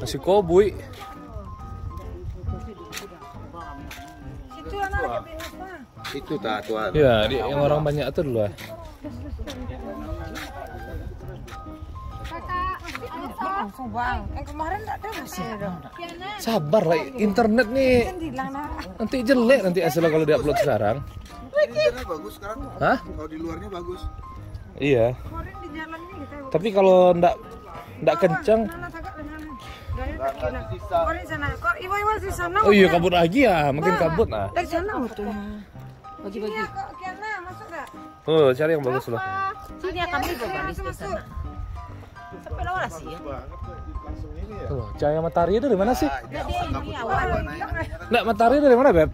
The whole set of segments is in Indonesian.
Nasi kobui. Itu tak tuan. Ya, di, yang orang banyak itu dulu. ah. Langsung bang. Yang kemarin enggak ada masih dong. Sabar lah, internet nih Kan nanti jelek nanti hasilnya kalau diupload sekarang. Internet bagus sekarang. Hah? Kalau di luarnya bagus. Iya. Kemarin di jalan nih kita. Tapi kalau ndak ndak kencang, Kemarin sana. Kok iwa-iwa di sana? oh iya kabut lagi ya, makin kabut nah. Dari sana waktunya. Bagi-bagi. Iya kok Kiana masuk enggak? Oh, cari yang bagus loh. Sini akan di baris di sana. Sampai lawan sih ya. Tuh, cahaya matahari dari mana sih? Ah, ini Nah, awal dia kabut ini tuh, awal. warnanya. Nggak matahari dari mana, Beb?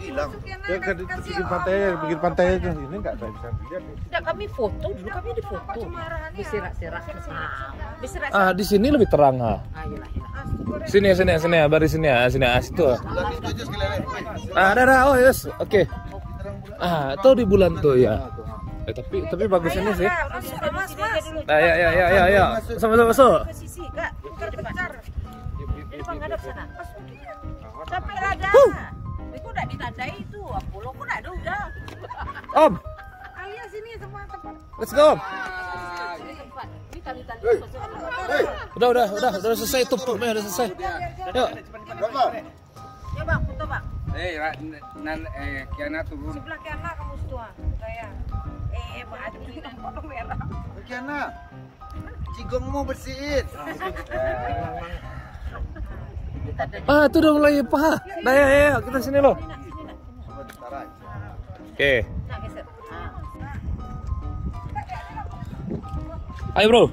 Hilang. Ya kan di pinggir pantai, pinggir pantai itu ini enggak ada bisa lihat. Tidak kami foto dulu kami di foto. Diserak-serak. Nah, diserak. Ah, di sini lebih terang ah. Ah, iyalah. Sini sini sini ya, baris sini ya, sini ah situ. ah. Aja Ah, ada ada. Oh, yes. Oke. Ah, itu di bulan tuh ya. Eh, tapi tapi bagus ini sih. Nah, ya ya ya ya ya. Sama sama masuk. Ke sisi, Kak. Ke depan. Di depan ngadap sana. Sampai ada. Itu udah ditandai itu. Apollo pun ada udah. Om, Alia sini semua tempat. let's go. Om. Ini tempat. Ini tali-tali. Hei, Udah udah udah udah selesai tuh pokoknya udah selesai. Yuk. berapa? Ya bang, foto bang. Eh, Ra- nan eh Kiana turun. Sebelah Kiana kamu setua. Saya. Eh, Pak ada beli foto merah. Kiana. Cigongmu bersihin. Ah, itu udah mulai paha. Nah, ya, ya, kita sini loh. Oke. Nah. Ayo, Bro.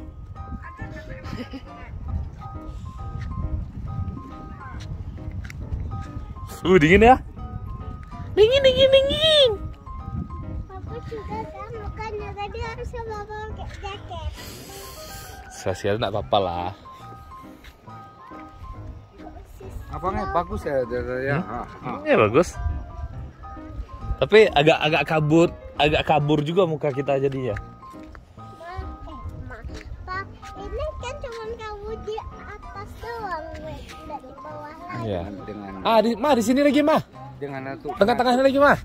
Uh, dingin ya? Dingin, dingin, dingin. Papa juga kan makanya tadi harus bawa jaket. Sosial enggak apa-apa lah. Apanya bagus ya, ya. ya. Ah, ah. Ya bagus. Tapi agak agak kabut, agak kabur juga muka kita jadinya. Ma, eh, ma, pa, ini kan cuma di atas doang, di bawah lagi. Iya. Dengan Ah, di mah di sini lagi mah. dengan itu. Tengah-tengahnya lagi mah.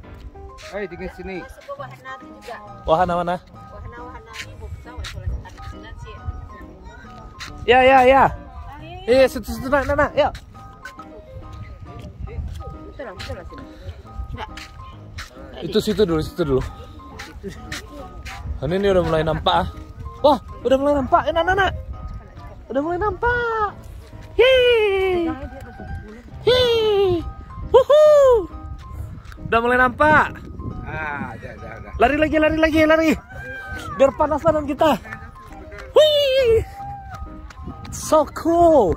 Eh, di sini. Wahana juga. Wahana mana? Ini di sana sih. Ya ya ya. Iya, situ situ nak nak nak. Yuk. Betul lah, betul lah sini. Enggak. Itu situ dulu, situ dulu. Ini, ini udah mulai nampak ah. Wah, udah mulai nampak. Eh, nak. Udah mulai nampak. Hei. Hei. Wuhu. Udah mulai nampak. Ah. Lari lagi, lari lagi, lari. Biar panas badan kita. Wih. So cool.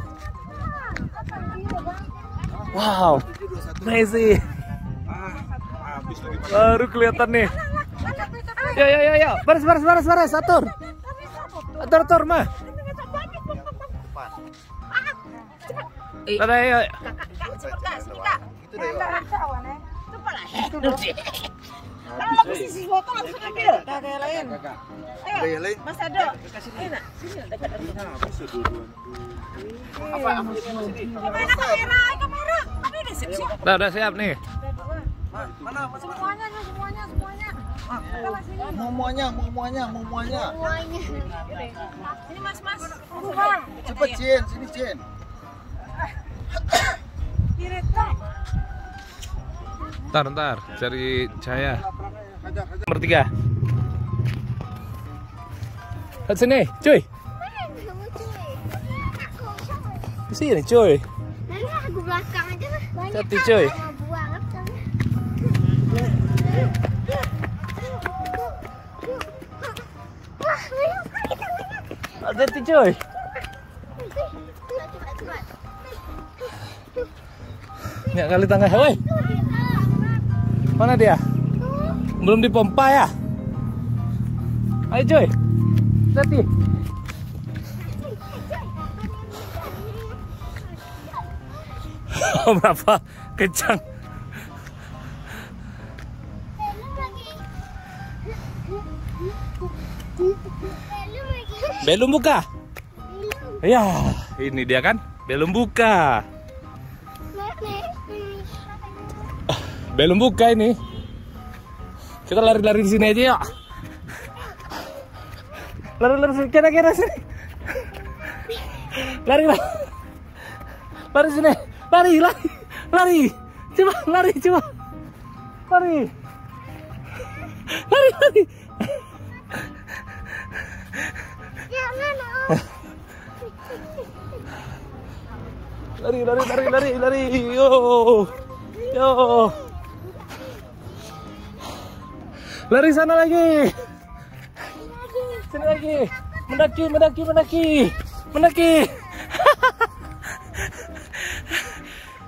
Wow. Amazing. Baru kelihatan nih. Ya ya ya ya. Baris baris baris baris atur. Atur atur mah. Eh. Ada ya. Kak, kak, cepet kak, sini kak. Itu deh. Cawan. Cepat lah. Kalau lagi sisi foto langsung ambil. Gak kayak lain. Ada yang lain? Mas Ado. Ini nak, sini lah, dekat dekat. Apa? Apa di sini? Mana kamera? Apa udah? Udah siap nih. Mana? Semuanya nih, semuanya, semuanya. Semuanya, semuanya, semuanya. Sini mas mas. Cepet Cin, sini tak. Ntar ntar cari cahaya. Nomor tiga. Lihat sini, cuy. Sini, cuy. nanti aku belakang kan, cuy. lama banget kan. Wah, banyak sekali tangannya. Hati, cuy. Nggak kali tangga. Woi, mana dia? Belum dipompa ya? Ayo, cuy. Hati. Berapa kencang? Belum buka? Belum. Ya. ini dia kan belum buka. Belum buka ini. Kita lari-lari di sini aja yuk. Lari-lari sini, kira-kira sini. Lari, lari. Lari sini. Lari, lari. Lari. Coba, lari, coba. Lari. Lari, lari. Jangan om. Lari, lari, lari, lari, lari. Yo. Yo. Lari sana lagi. Sini lagi. Mendaki, mendaki, mendaki. Mendaki.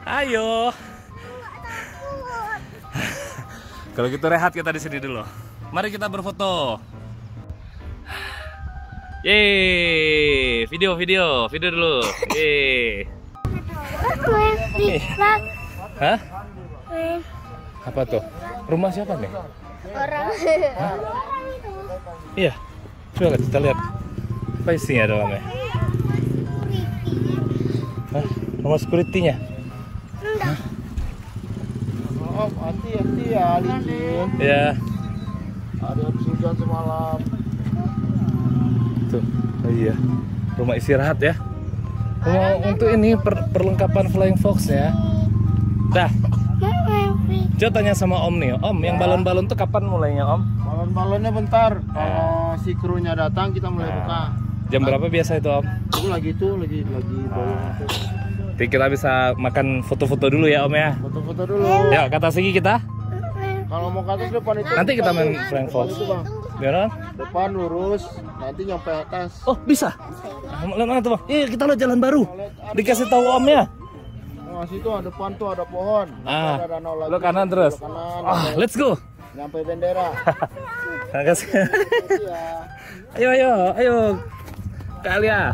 Ayo. Kalau gitu rehat kita di sini dulu. Mari kita berfoto. Yeay, video, video, video dulu. Yeay. Hah? Apa tuh? Rumah siapa nih? orang. Iya. Coba kita lihat. Apa isinya dalamnya? Hah? Rumah security-nya? Om, hati-hati ya, licin. Ya. Ada habis hujan semalam. Tuh. Oh iya. Rumah istirahat ya. Rumah untuk ini per- perlengkapan Flying Fox ya. Dah. Coba tanya sama Om nih. Om, yang balon-balon tuh kapan mulainya Om? Balon-balonnya bentar. Kalau si krunya datang kita mulai buka. Jam berapa biasa itu Om? Itu lagi itu lagi lagi balon itu. Nanti kita bisa makan foto-foto dulu ya Om ya. Foto-foto dulu. Ya, kata Sigi kita. Kalau mau ke atas depan itu. Nanti kita main Flying Fox. Beneran? Depan lurus, nanti nyampe atas. Oh, bisa. Lihat mana tuh, Bang? Iya, kita lihat jalan baru. Dikasih tahu Om ya. Nah, situ ada depan tuh ada pohon. Ah, ada danau lagi. belok kanan terus. Kanan, Ah, let's go. nyampe bendera. Makasih. Ayo, ayo, ayo. Kalian.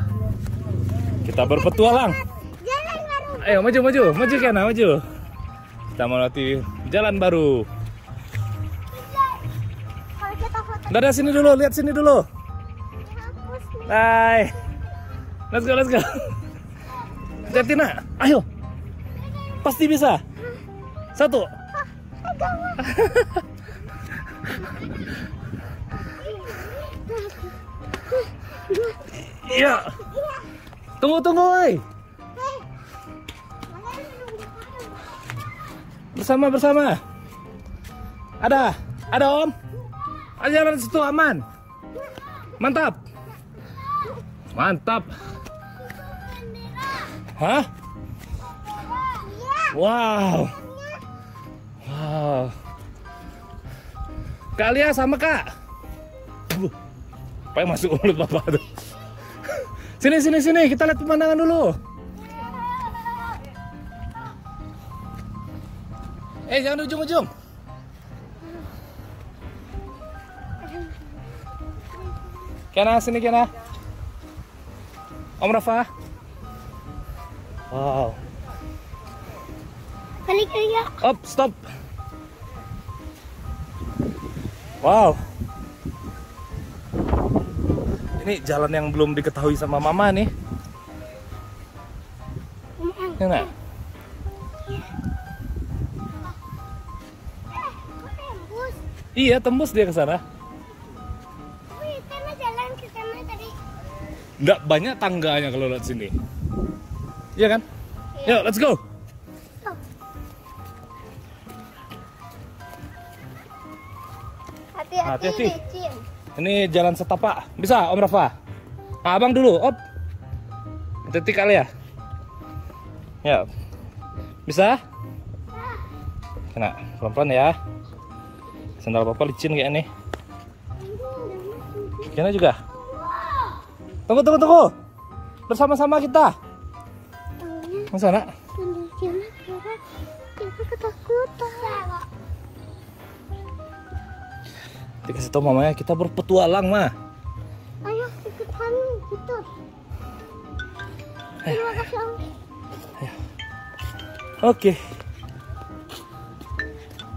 Kita berpetualang. Ayo, maju, maju, maju Kena, maju. Kita latih jalan baru. Dadah sini dulu, lihat sini dulu. Hai. Let's go, let's go. Jatina, ayo. Pasti bisa. Satu. Iya. Tunggu, tunggu, woi. Bersama, bersama. Ada, ada om. Jalan situ aman. Mantap. Mantap. Hah? Wow. Wow. Kalian sama kak. Apa yang masuk mulut bapak tuh? Sini sini sini kita lihat pemandangan dulu. Eh jangan di ujung-ujung. Kena sini Kena. Om Rafa. Wow. Balik lagi ya. Up, stop. Wow. Ini jalan yang belum diketahui sama mama nih. Ya Iya, tembus dia ke sana. Wih, karena jalan ke sana tadi. Nggak banyak tangganya kalau lihat sini. Iya kan? Yuk, let's go. Hati-hati, Hati-hati. licin. Ini jalan setapak. Bisa, Om Rafa? Ah, abang dulu, op. Hati-hati kali ya. Ya. Bisa? Kena, pelan-pelan ya. Sandal papa licin kayak ini. Kena juga. Tunggu, tunggu, tunggu. Bersama-sama kita. Masa nak? Dikasih tau mamanya kita berpetualang mah. Ayo ikut kami gitu. Terima kasih Om. Oke.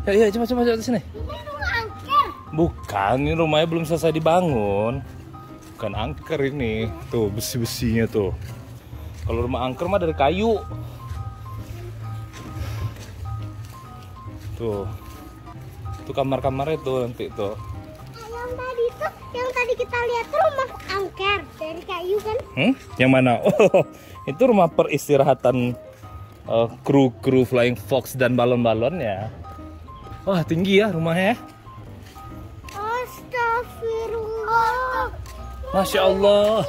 Ya, ya, coba, coba, coba sini. Bukan, ini rumahnya belum selesai dibangun. Bukan angker ini. Tuh, besi-besinya tuh. Kalau rumah angker mah dari kayu. Tuh. Tuh kamar-kamarnya tuh nanti tuh. Yang tadi tuh, yang tadi kita lihat tuh rumah angker dari kayu kan? Hmm? Yang mana? Oh, itu rumah peristirahatan eh, kru-kru Flying Fox dan balon-balonnya. Wah, tinggi ya rumahnya. Masya Allah.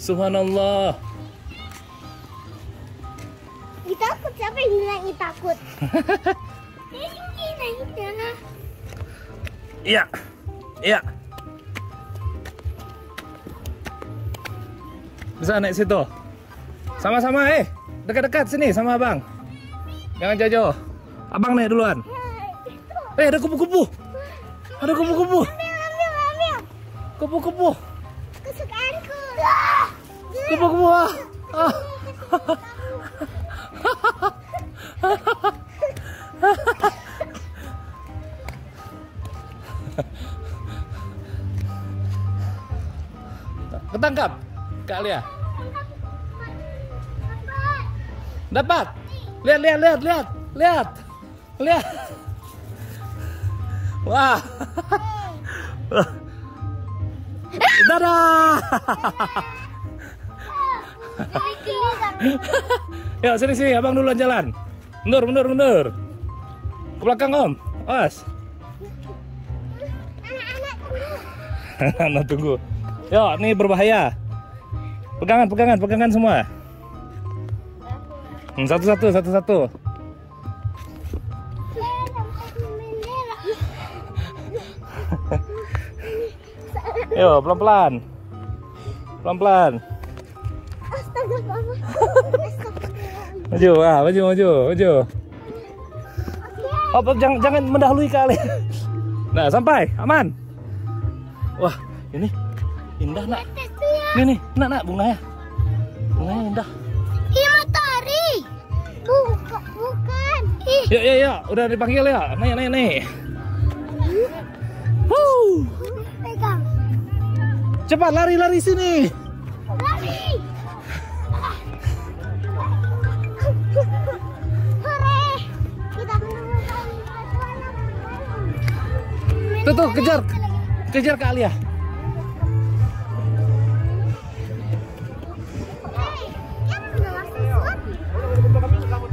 Subhanallah. Ih, takut siapa yang bilang Ih, takut? Iya. Iya. Bisa naik situ. Sama-sama eh. Dekat-dekat sini sama abang. Jangan jauh-jauh. Abang naik duluan. Eh, ada kupu-kupu. Ada kupu-kupu. Ambil, ambil, ambil. Kupu-kupu. Kesukaanku. Kupu-kupu. ah. Ah. Ketangkap, Kak Lia. Dapat. Lihat, lihat, lihat, lihat, lihat, lihat. Wah. Dadah. Yuk sini sini, abang duluan jalan. Mundur, mundur, mundur. Ke belakang om. Awas. Anak tunggu. Yuk, ini berbahaya. Pegangan, pegangan, pegangan semua. Hmm, Satu, satu, satu, satu. Yuk, pelan pelan. Pelan pelan. Maju, ah, maju, maju, maju. Oh, jangan jangan mendahului kali. Nah, sampai, aman. Wah, ini indah nak. Ini nih, nak nak bunganya. Bunganya indah. Ih, matahari. Bukan, Yuk, yuk, yuk, udah dipanggil ya. Naik, naik, naik. Wuh. pegang. Cepat lari, lari sini. Lari. Tuh, tuh, kejar. Kejar Kak Alia.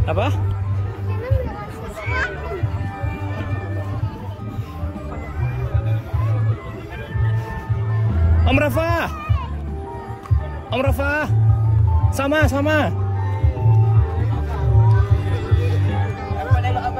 Apa? Om Rafa. Om Rafa. Sama, sama.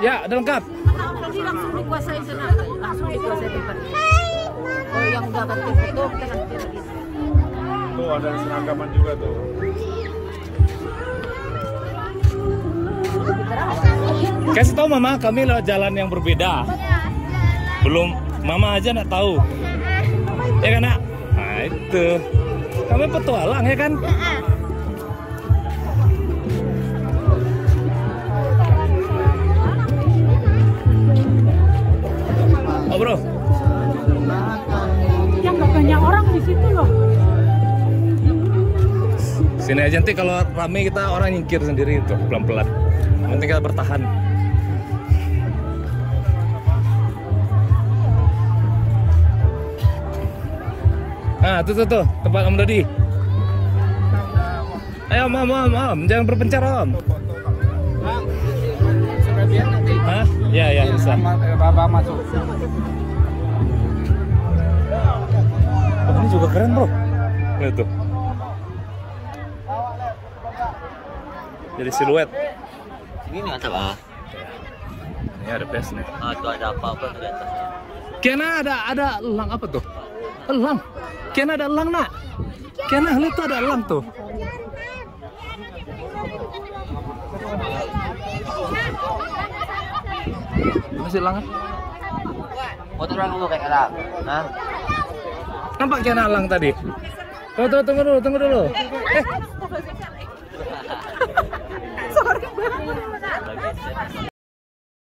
Ya, udah lengkap. Tadi langsung dikuasai sana, langsung dikuasai tempat. Oh, yang udah ganti foto kita ganti lagi. Tuh ada seragaman juga tuh. Kasih tahu Mama, kami lewat jalan yang berbeda. Belum, Mama aja nggak tahu. Ya kan, Nak? Nah, itu. Kami petualang ya kan? Oh, Bro. Yang nggak banyak orang di situ loh. Sini aja nanti kalau rame kita orang nyingkir sendiri itu pelan-pelan. Nanti kita bertahan. Nah, tuh tuh tuh tempat Om Dodi. Ayo Om, Om, Om, Om, jangan berpencar Om. Hah? Ya, ya bisa. Bapak masuk. Oh, ini juga keren bro. Lihat tuh. Jadi siluet. Ini nih mantap ah. Ini ada best nih. Ah, tuh ada apa-apa di atasnya. Kiana ada ada elang apa tuh? Elang. Kiana ada elang nak. Kiana lihat tuh ada elang tuh. Orang kayak elang. Hah? Nampak kayak tadi. Tunggu dulu, tunggu dulu. Eh,